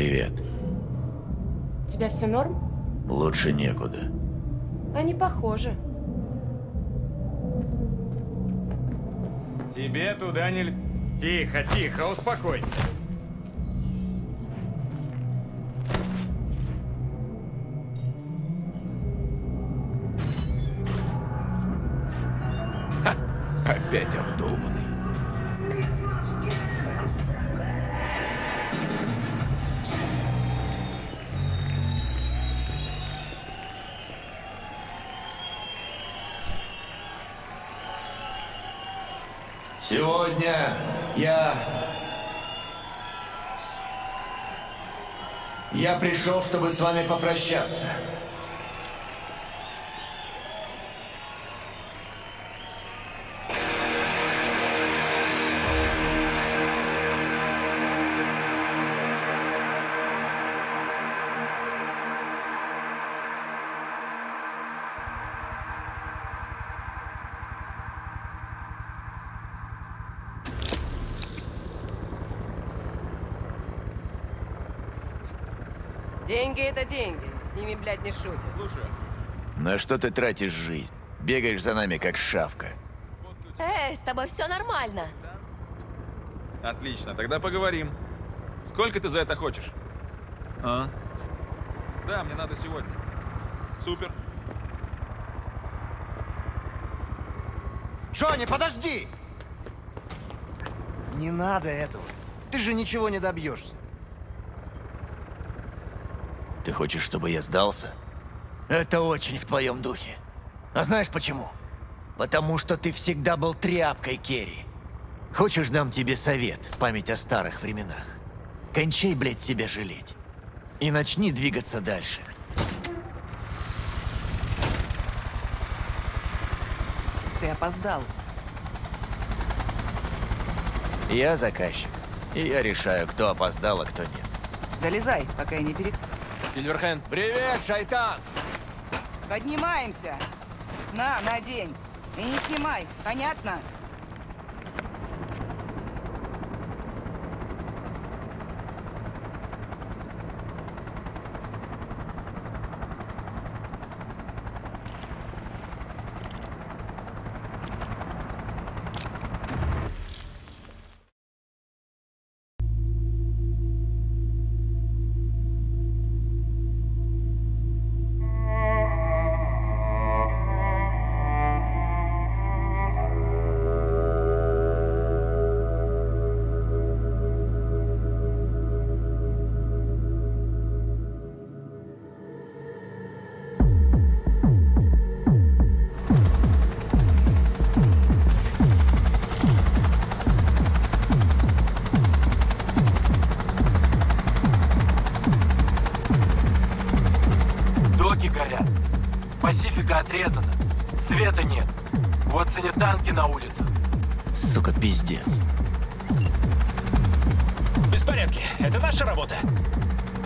Привет. У тебя все норм? Лучше некуда. Они похожи. Тебе туда не... Тихо, тихо, успокойся. Опять обдолбанный. Сегодня я... Я пришел, чтобы с вами попрощаться. Деньги это деньги. С ними, блядь, не шутят. Слушай, На что ты тратишь жизнь? Бегаешь за нами, как шавка. Эй, с тобой все нормально. отлично, тогда поговорим. Сколько ты за это хочешь? А? Да, мне надо сегодня. Супер. Джонни, подожди! Не надо этого. Ты же ничего не добьешься. Ты хочешь, чтобы я сдался? Это очень в твоем духе. А знаешь почему? Потому что ты всегда был тряпкой, Керри. Хочешь, дам тебе совет в память о старых временах? Кончай, блядь, себя жалеть. И начни двигаться дальше. Ты опоздал. Я заказчик. И я решаю, кто опоздал, а кто нет. Залезай, пока я не перек... Сильверхенд. Привет, шайтан! Поднимаемся! На, надень! И не снимай, понятно? Отрезана. Света нет. Вот санитанки на улицах. Сука, пиздец. Беспорядки. Это наша работа.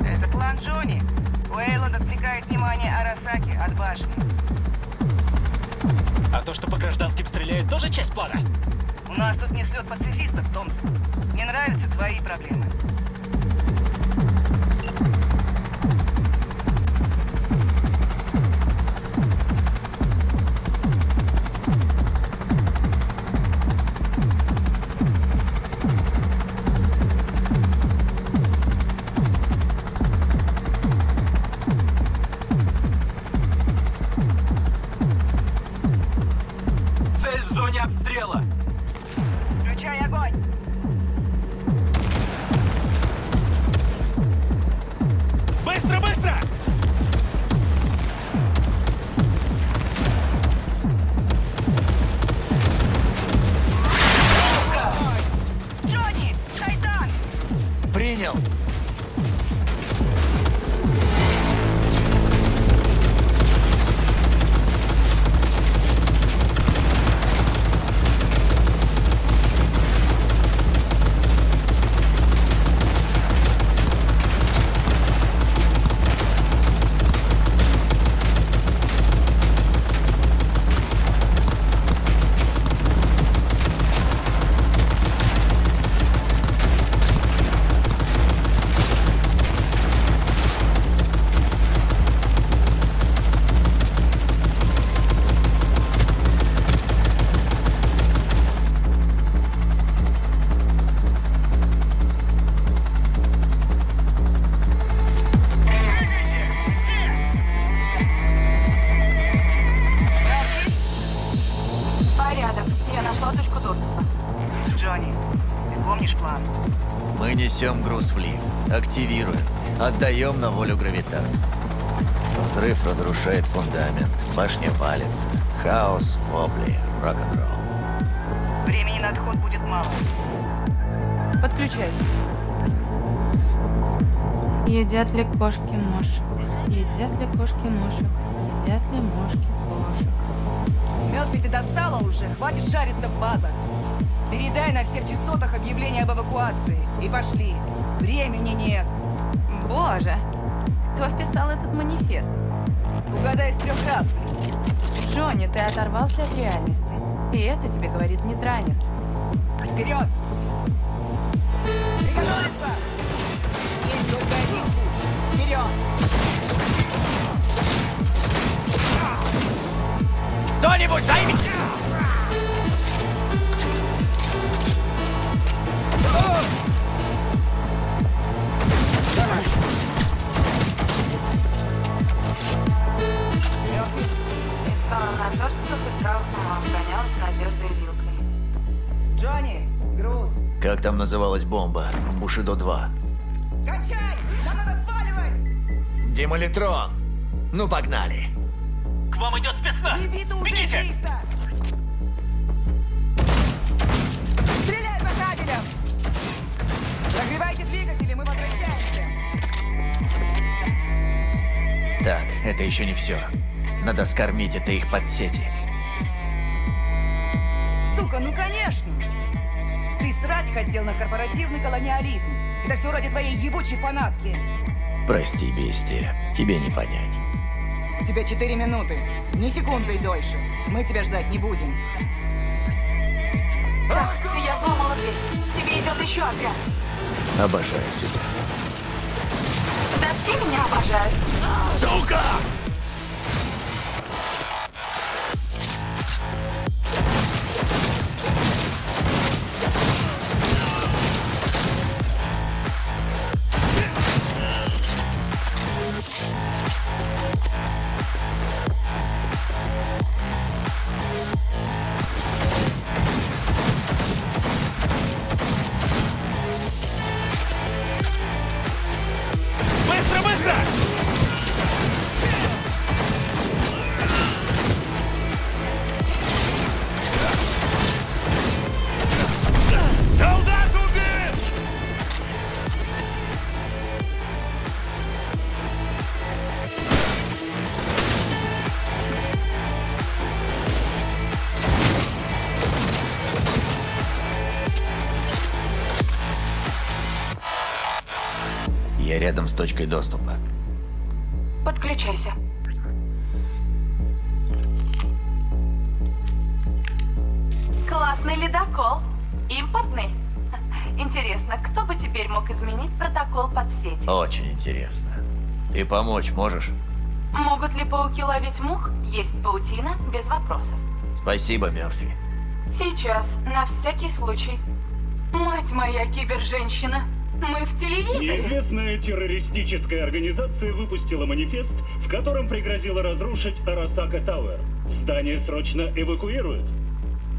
Это план Джонни. Уэйланд отвлекает внимание Арасаки от башни. А то, что по гражданским стреляют, тоже часть плана? У нас тут не слет пацифистов, Томпсон. Мне нравятся твои проблемы. downhill. Принял. Мы несем груз в лифт. Активируем. Отдаем на волю гравитации. Взрыв разрушает фундамент. Башня валится. Хаос, вопли, рок-н-ролл. Времени на отход будет мало. Подключайся. Едят ли кошки мошек? Едят ли кошки мошек? Едят ли мошки кошек? Мелфи, ты достала уже? Хватит шариться в базах. Передай на всех частотах объявление об эвакуации. И пошли. Времени нет. Боже, кто вписал этот манифест? Угадай с трех раз, блин. Джонни, ты оторвался от реальности. И это тебе говорит нейтрален. Вперед! Приготовиться! Есть только один путь. Вперед! Кто-нибудь займи! Называлась бомба? Бушидо-2. Кончай! Нам надо сваливать! Демолитрон! Ну, погнали! К вам идет спецназ! Лифта! Стреляй по кабелям! Прогревайте двигатели, мы возвращаемся! Так, это еще не все. Надо скормить это их под сети. Сука, ну конечно! Срать хотел на корпоративный колониализм. Это все ради твоей ебучей фанатки. Прости, бестия, тебе не понять. У тебя четыре минуты. Ни секунды дольше. Мы тебя ждать не будем. Так, я сломала дверь. Тебе идет еще отряд. Обожаю тебя. Да все меня обожают. Сука! Я рядом с точкой доступа. Подключайся. Классный ледокол. Импортный. Интересно, кто бы теперь мог изменить протокол под сеть? Очень интересно. Ты помочь можешь? Могут ли пауки ловить мух? Есть паутина, без вопросов. Спасибо, Мерфи. Сейчас, на всякий случай. Мать моя, киберженщина. Мы в телевизоре. Неизвестная террористическая организация выпустила манифест, в котором пригрозила разрушить Арасака Тауэр. Здание срочно эвакуируют.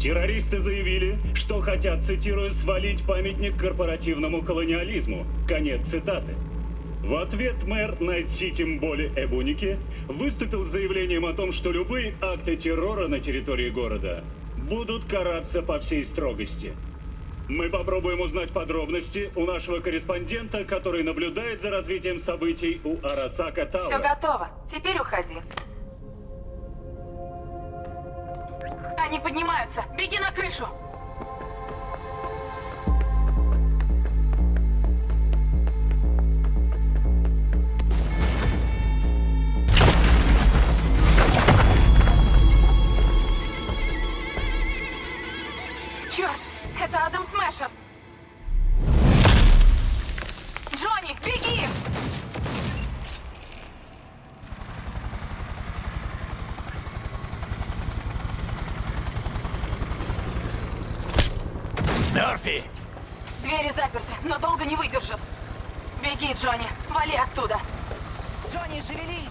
Террористы заявили, что хотят, цитирую, свалить памятник корпоративному колониализму. Конец цитаты. В ответ мэр Найт-Сити Мболи Эбуники выступил с заявлением о том, что любые акты террора на территории города будут караться по всей строгости. Мы попробуем узнать подробности у нашего корреспондента, который наблюдает за развитием событий у Арасака Тауэр. Все готово. Теперь уходи. Они поднимаются. Беги на крышу. Мёрфи! Двери заперты, но долго не выдержат. Беги, Джонни, вали оттуда. Джонни, шевелись!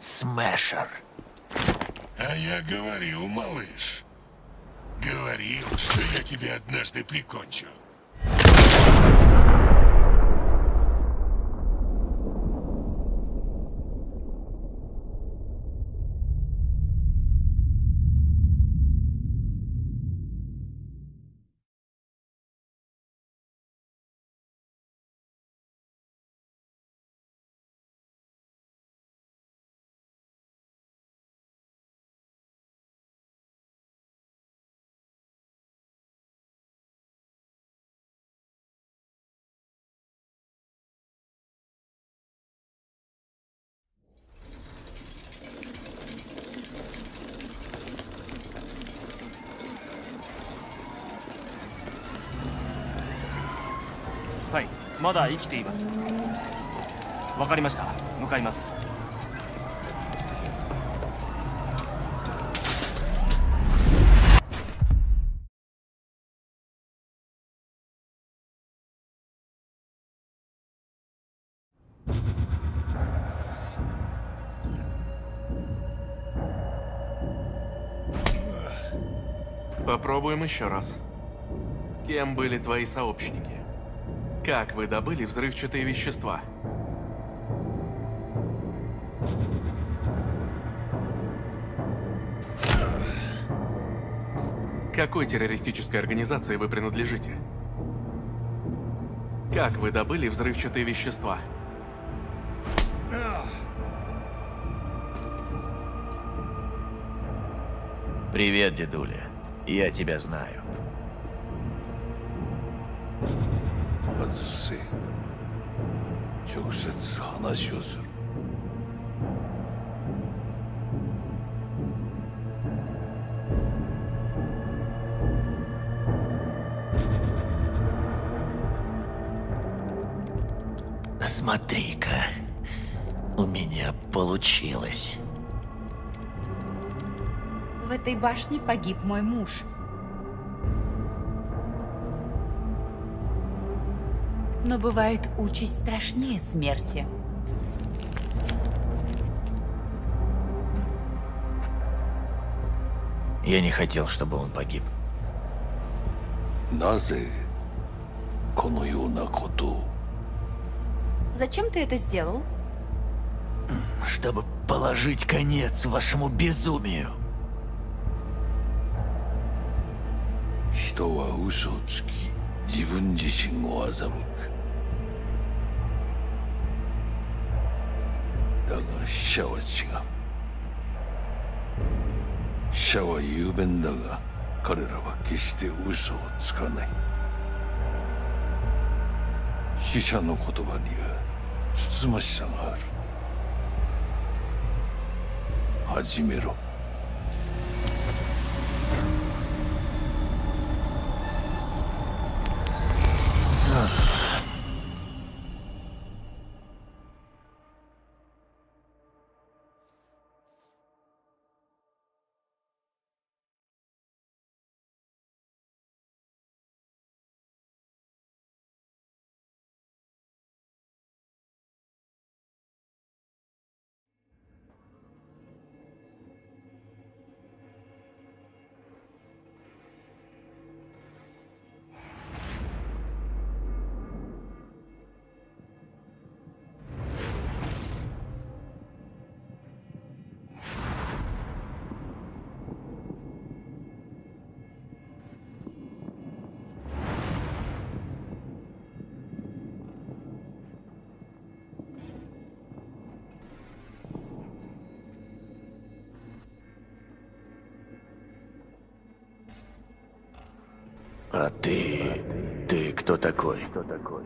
Смешер. А я говорил, малыш. Говорил, что я тебя однажды прикончу. はいまだ生きていますわかりました向かいます「Попробуем еще раз. Кем были твои сообщники? Как вы добыли взрывчатые вещества? Какой террористической организации вы принадлежите? Как вы добыли взрывчатые вещества? Привет, дедуля. Я тебя знаю. batırısı. Çok güzel anlaşıyorsun. Смотри-ка, у меня получилось. В этой башне погиб мой муж. Но бывает участь страшнее смерти. Я не хотел, чтобы он погиб. なぜこのようなことを Зачем ты это сделал? Чтобы положить конец вашему безумию. 人は嘘をつき 自分自身を欺く。だが死者は違う。死者は雄弁だが彼らは決して嘘をつかない。死者の言葉にはつつましさがある。始めろ。Huh. А ты... ты кто такой? Кто такой?